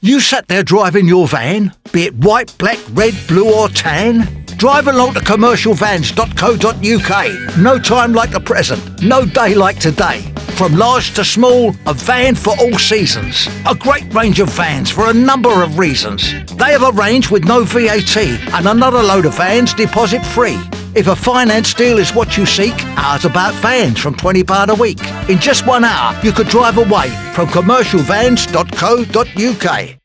You sat there driving your van, be it white, black, red, blue, or tan? Drive along to commercialvans.co.uk. No time like the present, no day like today. From large to small, a van for all seasons. A great range of vans for a number of reasons. They have a range with no VAT and another load of vans deposit free. If a finance deal is what you seek, ours about vans from £20 a week. In just one hour, you could drive away from commercialvans.co.uk.